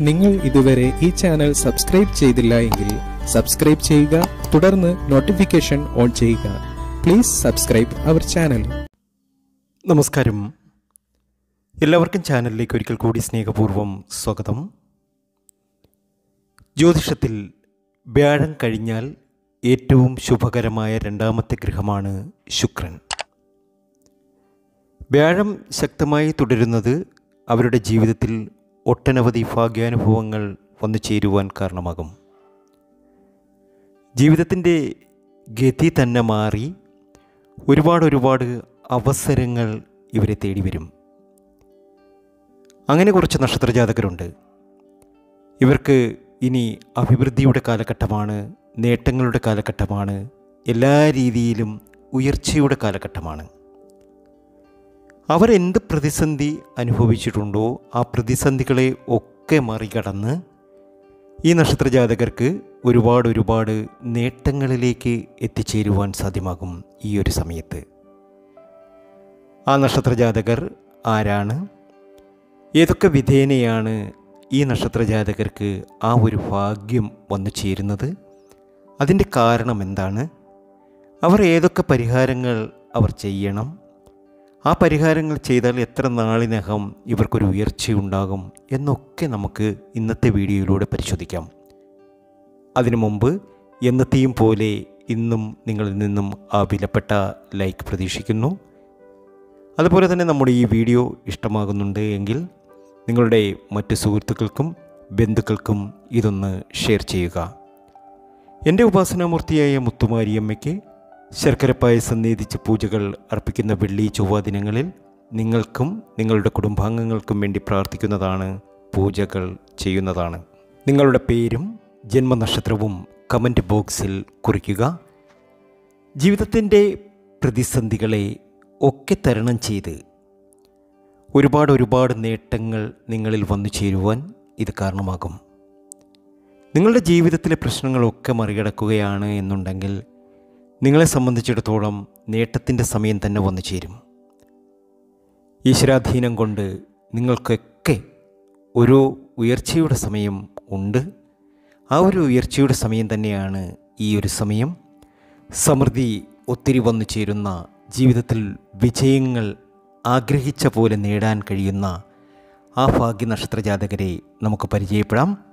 നിങ്ങൾ ഇതുവരെ ഈ ചാനൽ സബ്സ്ക്രൈബ് ചെയ്തില്ല എങ്കിൽ സബ്സ്ക്രൈബ് ചെയ്യുക തുടർന്ന് നോട്ടിഫിക്കേഷൻ ഓൺ ചെയ്യുക. Please subscribe our channel. നമസ്കാരം. എല്ലാവർക്കും ചാനലിലേക്ക് ഒരിക്കൽ കൂടി സ്നേഹപൂർവം സ്വാഗതം. ജ്യോതിഷത്തിൽ വ്യാഴം കഴിഞ്ഞാൽ ഏറ്റവും ശുഭകരമായ രണ്ടാമത്തെ ഗ്രഹമാണ് ശുക്രൻ. വ്യാഴം ശക്തമായി തുടരുന്നത് അവരുടെ ജീവിതത്തിൽ ഒട്ടനവധി ഭാഗ്യാനുഭവങ്ങൾ വന്നു ചേരുവാൻ കാരണമാകും. ജീവിതത്തിന്റെ ഗതി തന്നെ മാറി ഒരുപാട് ഒരുപാട് അവസരങ്ങൾ ഇവരെ തേടി വരും. അങ്ങനെ കുറച്ച് നക്ഷത്രജാതകരുണ്ട്. ഇവർക്ക് ഇനി അഭിവൃദ്ധിയുടെ കാലഘട്ടമാണ് നേട്ടങ്ങളുടെ കാലഘട്ടമാണ് എല്ലാ രീതിയിലും ഉയർച്ചയുടെ കാലഘട്ടമാണ്. അവരെന്ത് പ്രതിസന്ധി അനുഭവിച്ചിട്ടുണ്ടോ ആ പ്രതിസന്ധികളെ ഒക്കെ മറികടന്ന് ഈ നക്ഷത്രജാതകർക്ക് ഒരുപാട് ഒരുപാട് നേട്ടങ്ങളിലേക്ക് എത്തിച്ചേരുവാൻ സാധ്യമാകും ഈ ഒരു സമയത്ത്. ആ നക്ഷത്രജാതകർ ആരാണ്? ഏതൊക്കെ വിധേനയാണ് ഈ നക്ഷത്ര ജാതകർക്ക് ആ ഒരു ഭാഗ്യം വന്നു ചേരുന്നത്? അതിന്റെ കാരണം എന്താണ്? അവർ ഏതൊക്കെ പരിഹാരങ്ങൾ അവർ ചെയ്യണം? ആ പരിഹാരങ്ങൾ ചെയ്താൽ എത്ര നാളിനകം ഇവർക്കൊരു ഉയർച്ചയുണ്ടാകും എന്നൊക്കെ നമുക്ക് ഇന്നത്തെ വീഡിയോയിലൂടെ പരിശോധിക്കാം. അതിനു മുമ്പ് എന്നത്തെയും പോലെ ഇന്നും നിങ്ങളിൽ നിന്നും ആ വിലപ്പെട്ട ലൈക്ക് പ്രതീക്ഷിക്കുന്നു. അതുപോലെ തന്നെ നമ്മുടെ ഈ വീഡിയോ ഇഷ്ടമാകുന്നുണ്ട് എങ്കിൽ നിങ്ങളുടെ മറ്റ് സുഹൃത്തുക്കൾക്കും ബന്ധുക്കൾക്കും ഇതൊന്ന് ഷെയർ ചെയ്യുക. എന്റെ ഉപാസനാമൂർത്തിയായ മുത്തുമാരിയമ്മയ്ക്ക് ശർക്കര പായസം നീതിച്ച് പൂജകൾ അർപ്പിക്കുന്ന വെള്ളി ചൊവ്വ ദിനങ്ങളിൽ നിങ്ങൾക്കും നിങ്ങളുടെ കുടുംബാംഗങ്ങൾക്കും വേണ്ടി പ്രാർത്ഥിക്കുന്നതാണ് പൂജകൾ ചെയ്യുന്നതാണ്. നിങ്ങളുടെ പേരും ജന്മനക്ഷത്രവും കമന്റ് ബോക്സിൽ കുറിക്കുക. ജീവിതത്തിന്റെ പ്രതിസന്ധികളെ ഒക്കെ തരണം ചെയ്ത് ഒരുപാട് ഒരുപാട് നേട്ടങ്ങൾ നിങ്ങളിൽ വന്നു ചേരുവാൻ ഇത് കാരണമാകും. നിങ്ങളുടെ ജീവിതത്തിലെ പ്രശ്നങ്ങളൊക്കെ മറികടക്കുകയാണ് എന്നുണ്ടെങ്കിൽ നിങ്ങളെ സംബന്ധിച്ചിടത്തോളം നേട്ടത്തിന്റെ സമയം തന്നെ വന്നു ചേരും. ഈശ്വരാധീനം കൊണ്ട് നിങ്ങൾക്കൊക്കെ ഒരു ഉയർച്ചയുടെ സമയം ഉണ്ട്. ആ ഒരു ഉയർച്ചയുടെ സമയം തന്നെയാണ് ഈ ഒരു സമയം. സമൃദ്ധി ഒത്തിരി വന്നു ചേരുന്ന ജീവിതത്തിൽ വിജയങ്ങൾ ആഗ്രഹിച്ച പോലെ നേടാൻ കഴിയുന്ന ആ ഭാഗ്യ നക്ഷത്രജാതകരെ നമുക്ക് പരിചയപ്പെടാം.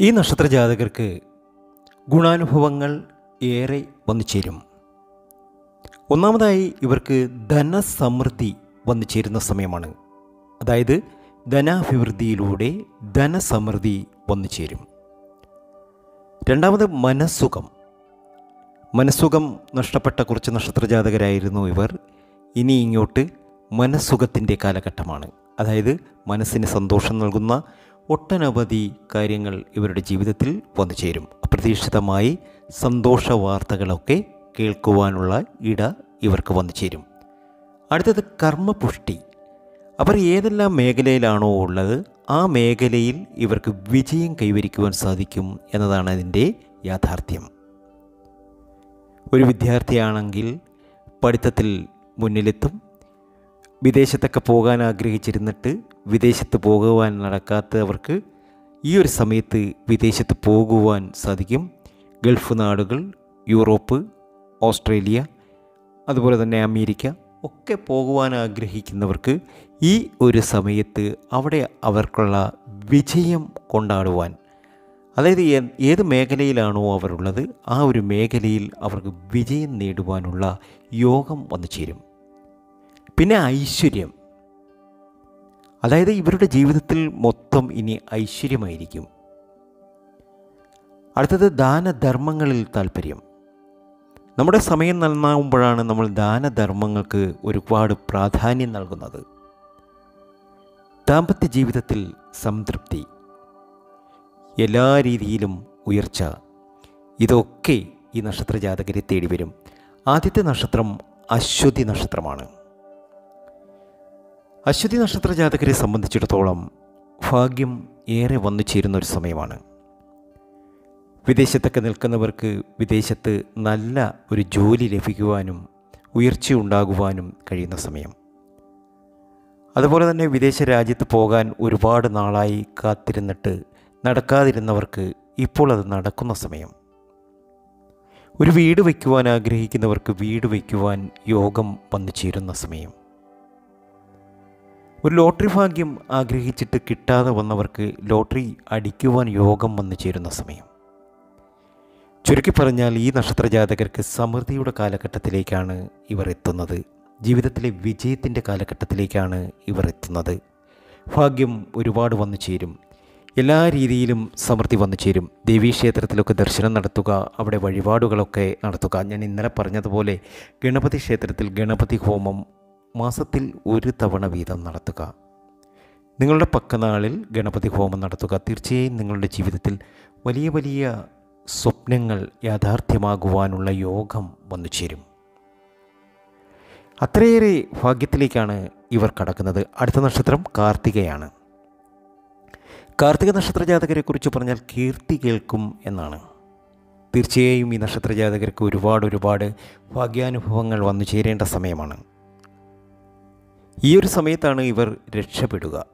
ഈ നക്ഷത്രജാതകർക്ക് ഗുണാനുഭവങ്ങൾ ഏറെ വന്നു ചേരും. ഒന്നാമതായി ഇവർക്ക് ധനസമൃദ്ധി വന്നു ചേരുന്ന സമയമാണ്. അതായത് ധനാഭിവൃദ്ധിയിലൂടെ ധനസമൃദ്ധി വന്നു ചേരും. രണ്ടാമത് മനസ്സുഖം. മനസ്സുഖം നഷ്ടപ്പെട്ട കുറച്ച് നക്ഷത്രജാതകരായിരുന്നു ഇവർ. ഇനി ഇങ്ങോട്ട് മനസ്സുഖത്തിന്റെ കാലഘട്ടമാണ്. അതായത് മനസ്സിന് സന്തോഷം നൽകുന്ന ഒട്ടനവധി കാര്യങ്ങൾ ഇവരുടെ ജീവിതത്തിൽ വന്നു ചേരും. അപ്രതീക്ഷിതമായി സന്തോഷ വാർത്തകളൊക്കെ കേൾക്കുവാനുള്ള ഇട ഇവർക്ക് വന്നു ചേരും. അടുത്തത് കർമ്മപുഷ്ടി. അവർ ഏതെല്ലാം മേഖലയിലാണോ ഉള്ളത് ആ മേഖലയിൽ ഇവർക്ക് വിജയം കൈവരിക്കുവാൻ സാധിക്കും എന്നതാണ് അതിന്റെ യാഥാർത്ഥ്യം. ഒരു വിദ്യാർത്ഥിയാണെങ്കിൽ പഠിത്തത്തിൽ മുന്നിലെത്തും വിദേശത്തൊക്കെ പോകാൻ ആഗ്രഹിച്ചിരുന്നിട്ട് വിദേശത്ത് പോകുവാൻ നടക്കാത്തവർക്ക് ഈ ഒരു സമയത്ത് വിദേശത്ത് പോകുവാൻ സാധിക്കും. ഗൾഫ് നാടുകൾ യൂറോപ്പ് ഓസ്ട്രേലിയ അതുപോലെ തന്നെ അമേരിക്ക ഒക്കെ പോകുവാൻ ആഗ്രഹിക്കുന്നവർക്ക് ഈ ഒരു സമയത്ത് അവിടെ അവർക്കുള്ള വിജയം കൊണ്ടാടുവാൻ അതായത് ഏത് മേഖലയിലാണോ അവരുള്ളത് ആ ഒരു മേഖലയിൽ അവർക്ക് വിജയം നേടുവാനുള്ള യോഗം വന്നു ചേരും പിന്നെ ഐശ്വര്യം. അതായത് ഇവരുടെ ജീവിതത്തിൽ മൊത്തം ഇനി ഐശ്വര്യമായിരിക്കും. അടുത്തത് ദാനധർമ്മങ്ങളിൽ താല്പര്യം. നമ്മുടെ സമയം നന്നാവുമ്പോഴാണ് നമ്മൾ ദാനധർമ്മങ്ങൾക്ക് ഒരുപാട് പ്രാധാന്യം നൽകുന്നത്. ദാമ്പത്യ ജീവിതത്തിൽ സംതൃപ്തി എല്ലാ രീതിയിലും ഉയർച്ച ഇതൊക്കെ ഈ നക്ഷത്രജാതകരെ തേടി വരും ആദ്യത്തെ നക്ഷത്രം അശ്വതി നക്ഷത്രമാണ്. അശ്വതി നക്ഷത്ര ജാതകരെ സംബന്ധിച്ചിടത്തോളം ഭാഗ്യം ഏറെ വന്നു ചേരുന്ന ഒരു സമയമാണ്. വിദേശത്തൊക്കെ നിൽക്കുന്നവർക്ക് വിദേശത്ത് നല്ല ഒരു ജോലി ലഭിക്കുവാനും ഉയർച്ച ഉണ്ടാകുവാനും കഴിയുന്ന സമയം. അതുപോലെ തന്നെ വിദേശ രാജ്യത്ത് പോകാൻ ഒരുപാട് നാളായി കാത്തിരുന്നിട്ട് നടക്കാതിരുന്നവർക്ക് ഇപ്പോൾ അത് നടക്കുന്ന സമയം. ഒരു വീട് വയ്ക്കുവാൻ ആഗ്രഹിക്കുന്നവർക്ക് വീട് വയ്ക്കുവാൻ യോഗം വന്നു ചേരുന്ന സമയം. ഒരു ലോട്ടറി ഭാഗ്യം ആഗ്രഹിച്ചിട്ട് കിട്ടാതെ വന്നവർക്ക് ലോട്ടറി അടിക്കുവാൻ യോഗം വന്നു ചേരുന്ന സമയം. ചുരുക്കി പറഞ്ഞാൽ ഈ നക്ഷത്ര ജാതകർക്ക് സമൃദ്ധിയുടെ കാലഘട്ടത്തിലേക്കാണ് ഇവർ എത്തുന്നത്. ജീവിതത്തിലെ വിജയത്തിന്റെ കാലഘട്ടത്തിലേക്കാണ് ഇവർ എത്തുന്നത്. ഭാഗ്യം ഒരുപാട് വന്നു ചേരും. എല്ലാ രീതിയിലും സമൃദ്ധി വന്നു ചേരും. ദേവീക്ഷേത്രത്തിലൊക്കെ ദർശനം നടത്തുക അവിടെ വഴിപാടുകളൊക്കെ നടത്തുക. ഞാൻ ഇന്നലെ പറഞ്ഞതുപോലെ ഗണപതി ക്ഷേത്രത്തിൽ ഗണപതി ഹോമം മാസത്തിൽ ഒരു തവണ വീതം നടത്തുക. നിങ്ങളുടെ പക്കനാളിൽ ഗണപതി ഹോമം നടത്തുക. തീർച്ചയായും നിങ്ങളുടെ ജീവിതത്തിൽ വലിയ വലിയ സ്വപ്നങ്ങൾ യാഥാർത്ഥ്യമാകുവാനുള്ള യോഗം വന്നു ചേരും. അത്രയേറെ ഭാഗ്യത്തിലേക്കാണ് ഇവർ കടക്കുന്നത്. അടുത്ത നക്ഷത്രം കാർത്തികയാണ്. കാർത്തിക നക്ഷത്ര ജാതകരെക്കുറിച്ച് പറഞ്ഞാൽ കീർത്തി കേൾക്കും എന്നാണ്. തീർച്ചയായും ഈ നക്ഷത്ര ജാതകർക്ക് ഒരുപാട് ഒരുപാട് ഭാഗ്യാനുഭവങ്ങൾ വന്നു ചേരേണ്ട സമയമാണ്. ഈ ഒരു സമയത്താണ് ഇവർ രക്ഷപ്പെടുക.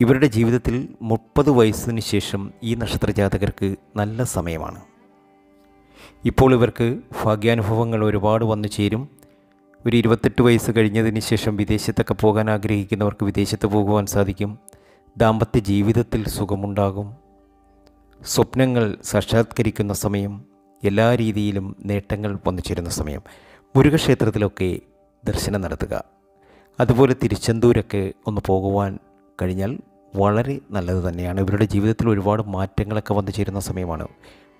ഇവരുടെ ജീവിതത്തിൽ മുപ്പത് വയസ്സിന് ശേഷം ഈ നക്ഷത്രജാതകർക്ക് നല്ല സമയമാണ്. ഇപ്പോൾ ഇവർക്ക് ഭാഗ്യാനുഭവങ്ങൾ ഒരുപാട് വന്നു ചേരും. ഒരു ഇരുപത്തെട്ട് വയസ്സ് കഴിഞ്ഞതിന് ശേഷം വിദേശത്തൊക്കെ പോകാൻ ആഗ്രഹിക്കുന്നവർക്ക് വിദേശത്ത് പോകുവാൻ സാധിക്കും. ദാമ്പത്യ ജീവിതത്തിൽ സുഖമുണ്ടാകും. സ്വപ്നങ്ങൾ സാക്ഷാത്കരിക്കുന്ന സമയം എല്ലാ രീതിയിലും നേട്ടങ്ങൾ വന്നു ചേരുന്ന സമയം. മുരുകക്ഷേത്രത്തിലൊക്കെ ദർശനം നടത്തുക. അതുപോലെ തിരുച്ചെന്തൂരൊക്കെ ഒന്ന് പോകുവാൻ കഴിഞ്ഞാൽ വളരെ നല്ലത് തന്നെയാണ്. ഇവരുടെ ജീവിതത്തിൽ ഒരുപാട് മാറ്റങ്ങളൊക്കെ വന്നു ചേരുന്ന സമയമാണ്.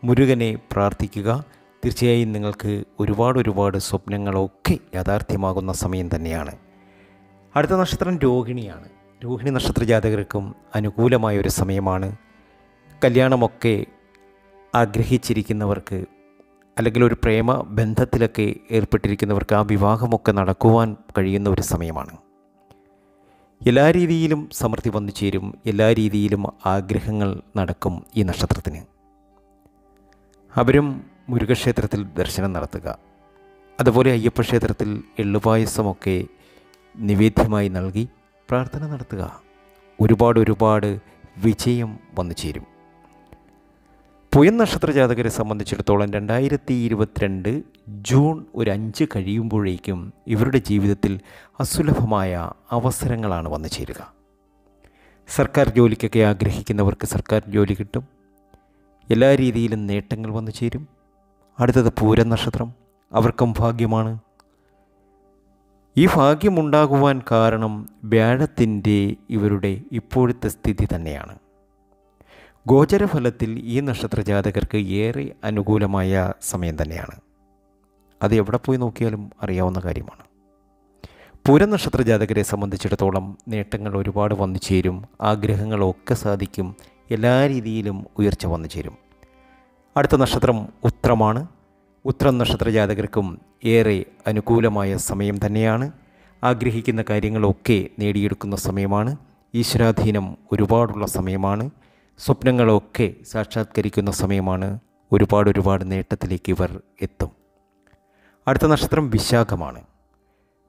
മുരുകനെ പ്രാർത്ഥിക്കുക. തീർച്ചയായും നിങ്ങൾക്ക് ഒരുപാട് ഒരുപാട് സ്വപ്നങ്ങളൊക്കെ യാഥാർത്ഥ്യമാകുന്ന സമയം തന്നെയാണ്. അടുത്ത നക്ഷത്രം രോഹിണിയാണ്. രോഹിണി നക്ഷത്ര ജാതകർക്കും അനുകൂലമായ ഒരു സമയമാണ്. കല്യാണമൊക്കെ ആഗ്രഹിച്ചിരിക്കുന്നവർക്ക് അല്ലെങ്കിൽ ഒരു പ്രേമ ബന്ധത്തിലൊക്കെ ഏർപ്പെട്ടിരിക്കുന്നവർക്ക് ആ വിവാഹമൊക്കെ നടക്കുവാൻ കഴിയുന്ന ഒരു സമയമാണ്. എല്ലാ രീതിയിലും സമൃദ്ധി വന്നു ചേരും എല്ലാ രീതിയിലും ആഗ്രഹങ്ങൾ നടക്കും ഈ നക്ഷത്രത്തിന്. അവരും മുരുകക്ഷേത്രത്തിൽ ദർശനം നടത്തുക. അതുപോലെ അയ്യപ്പ ക്ഷേത്രത്തിൽ എള്ളുപായസമൊക്കെ നിവേദ്യമായി നൽകി പ്രാർത്ഥന നടത്തുക. ഒരുപാട് ഒരുപാട് വിജയം വന്നു ചേരും. പുയൻ നക്ഷത്ര ജാതകരെ സംബന്ധിച്ചിടത്തോളം രണ്ടായിരത്തി ഇരുപത്തിരണ്ട് ജൂൺ ഒരു അഞ്ച് കഴിയുമ്പോഴേക്കും ഇവരുടെ ജീവിതത്തിൽ അസുലഭമായ അവസരങ്ങളാണ് വന്നു ചേരുക. സർക്കാർ ജോലിക്കൊക്കെ ആഗ്രഹിക്കുന്നവർക്ക് സർക്കാർ ജോലി കിട്ടും. എല്ലാ രീതിയിലും നേട്ടങ്ങൾ വന്നു ചേരും. അടുത്തത് പൂര നക്ഷത്രം അവർക്കും ഭാഗ്യമാണ്. ഈ ഭാഗ്യമുണ്ടാകുവാൻ കാരണം വ്യാഴത്തിന്റെ ഇവരുടെ ഇപ്പോഴത്തെ സ്ഥിതി തന്നെയാണ്. ഗോചരഫലത്തിൽ ഈ നക്ഷത്ര ജാതകർക്ക് ഏറെ അനുകൂലമായ സമയം തന്നെയാണ്. അത് എവിടെ പോയി നോക്കിയാലും അറിയാവുന്ന കാര്യമാണ്. പൂരനക്ഷത്ര ജാതകരെ സംബന്ധിച്ചിടത്തോളം നേട്ടങ്ങൾ ഒരുപാട് വന്നു ചേരും ആഗ്രഹങ്ങളൊക്കെ സാധിക്കും എല്ലാ രീതിയിലും ഉയർച്ച വന്നു ചേരും. അടുത്ത നക്ഷത്രം ഉത്രമാണ്. ഉത്രം നക്ഷത്ര ജാതകർക്കും ഏറെ അനുകൂലമായ സമയം തന്നെയാണ്. ആഗ്രഹിക്കുന്ന കാര്യങ്ങളൊക്കെ നേടിയെടുക്കുന്ന സമയമാണ്. ഈശ്വരാധീനം ഒരുപാടുള്ള സമയമാണ്. സ്വപ്നങ്ങളൊക്കെ സാക്ഷാത്കരിക്കുന്ന സമയമാണ് ഒരുപാട് ഒരുപാട് നേട്ടത്തിലേക്ക് ഇവർ എത്തും. അടുത്ത നക്ഷത്രം വിശാഖമാണ്.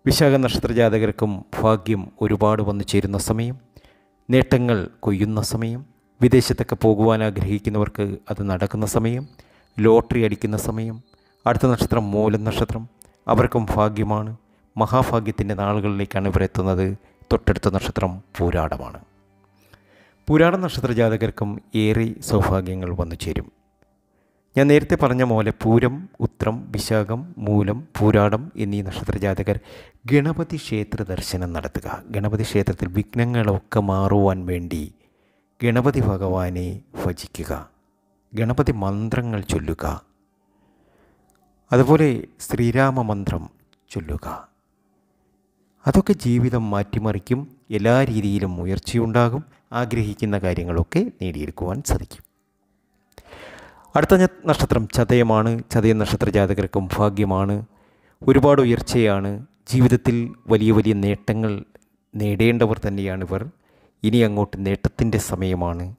വിശാഖ നക്ഷത്ര ജാതകർക്കും ഭാഗ്യം ഒരുപാട് വന്നു ചേരുന്ന സമയം നേട്ടങ്ങൾ കൊയ്യുന്ന സമയം വിദേശത്തൊക്കെ പോകുവാൻ ആഗ്രഹിക്കുന്നവർക്ക് അത് നടക്കുന്ന സമയം ലോട്ടറി അടിക്കുന്ന സമയം അടുത്ത നക്ഷത്രം മൂലം നക്ഷത്രം അവർക്കും ഭാഗ്യമാണ്. മഹാഭാഗ്യത്തിന്റെ നാളുകളിലേക്കാണ് ഇവർ എത്തുന്നത്. തൊട്ടടുത്ത നക്ഷത്രം പൂരാടമാണ്. പൂരാട നക്ഷത്ര ജാതകർക്കും ഏറെ സൗഭാഗ്യങ്ങൾ വന്നു ചേരും. ഞാൻ നേരത്തെ പറഞ്ഞ പോലെ പൂരം ഉത്രം വിശാഖം മൂലം പൂരാടം എന്നീ നക്ഷത്ര ജാതകർ ഗണപതി ക്ഷേത്ര ദർശനം നടത്തുക. ഗണപതി ക്ഷേത്രത്തിൽ വിഘ്നങ്ങളൊക്കെ മാറുവാൻ വേണ്ടി ഗണപതി ഭഗവാനെ ഭജിക്കുക. ഗണപതി മന്ത്രങ്ങൾ ചൊല്ലുക. അതുപോലെ ശ്രീരാമ മന്ത്രം ചൊല്ലുക. അതൊക്കെ ജീവിതം മാറ്റിമറിക്കും. എല്ലാ രീതിയിലും ഉയർച്ചയുണ്ടാകും. ആഗ്രഹിക്കുന്ന കാര്യങ്ങളൊക്കെ നേടിയെടുക്കുവാൻ സാധിക്കും. അടുത്ത നക്ഷത്രം ചതയമാണ്. ചതയ നക്ഷത്ര ജാതകർക്കും ഭാഗ്യമാണ്. ഒരുപാട് ഉയർച്ചയാണ്. ജീവിതത്തിൽ വലിയ വലിയ നേട്ടങ്ങൾ നേടേണ്ടവർ തന്നെയാണ് ഇവർ ഇനി അങ്ങോട്ട് നേട്ടത്തിന്റെ സമയമാണ്.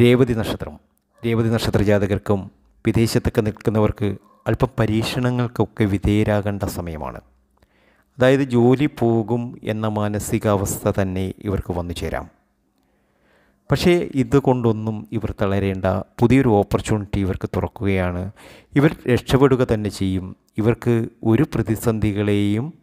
രേവതി നക്ഷത്രം. രേവതി നക്ഷത്ര ജാതകർക്കും വിദേശത്തൊക്കെ നിൽക്കുന്നവർക്ക് അല്പം പരീക്ഷണങ്ങൾക്കൊക്കെ വിധേയരാകേണ്ട സമയമാണ്. അതായത് ജോലി പോകും എന്ന മാനസികാവസ്ഥ തന്നെ ഇവർക്ക് വന്നു ചേരാം പക്ഷേ ഇതുകൊണ്ടൊന്നും ഇവർ തളരേണ്ട. പുതിയൊരു ഓപ്പർച്യൂണിറ്റി ഇവർക്ക് തുറക്കുകയാണ്. ഇവർ രക്ഷപ്പെടുക തന്നെ ചെയ്യും. ഇവർക്ക് ഒരു പ്രതിസന്ധികളെയും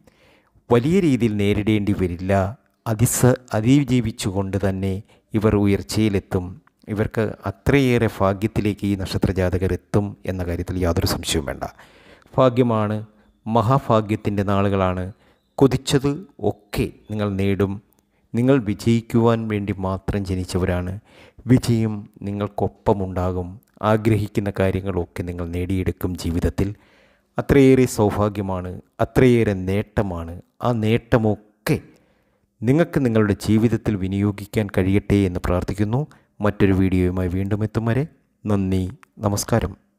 വലിയ രീതിയിൽ നേരിടേണ്ടി വരില്ല. അതിസ അതിജീവിച്ചുകൊണ്ട് തന്നെ ഇവർ ഉയർച്ചയിലെത്തും. ഇവർക്ക് അത്രയേറെ ഭാഗ്യത്തിലേക്ക് ഈ നക്ഷത്രജാതകർ എത്തും എന്ന കാര്യത്തിൽ യാതൊരു സംശയവും വേണ്ട. ഭാഗ്യമാണ് മഹാഭാഗ്യത്തിന്റെ നാളുകളാണ്. കൊതിച്ചത് ഒക്കെ നിങ്ങൾ നേടും. നിങ്ങൾ വിജയിക്കുവാൻ വേണ്ടി മാത്രം ജനിച്ചവരാണ്. വിജയം നിങ്ങൾക്കൊപ്പമുണ്ടാകും. ആഗ്രഹിക്കുന്ന കാര്യങ്ങളൊക്കെ നിങ്ങൾ നേടിയെടുക്കും ജീവിതത്തിൽ. അത്രയേറെ സൗഭാഗ്യമാണ് അത്രയേറെ നേട്ടമാണ്. ആ നേട്ടമൊക്കെ നിങ്ങൾക്ക് നിങ്ങളുടെ ജീവിതത്തിൽ വിനിയോഗിക്കാൻ കഴിയട്ടെ എന്ന് പ്രാർത്ഥിക്കുന്നു. മറ്റൊരു വീഡിയോയുമായി വീണ്ടും എത്തും വരെ നന്ദി നമസ്കാരം.